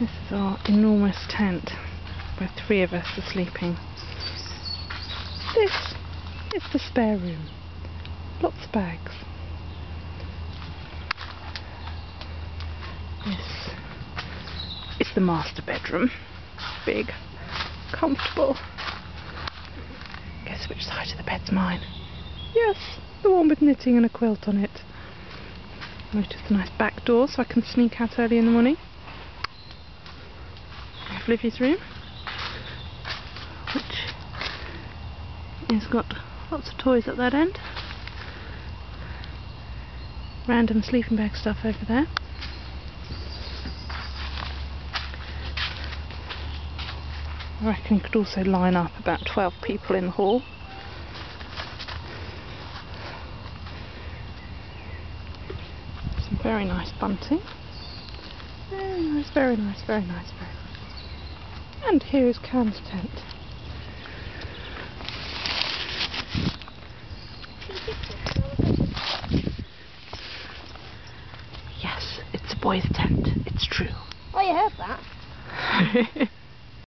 This is our enormous tent where three of us are sleeping. This is the spare room. Lots of bags. This is the master bedroom. Big, comfortable. Guess which side of the bed's mine? Yes, the one with knitting and a quilt on it. Notice the nice back door so I can sneak out early in the morning. I room, which has got lots of toys at that end. Random sleeping bag stuff over there. I reckon could also line up about 12 people in the hall. Some very nice bunting. Very nice, very nice, very nice, very nice. And here is Cam's tent. Yes, it's a boy's tent. It's true. Oh, you heard that?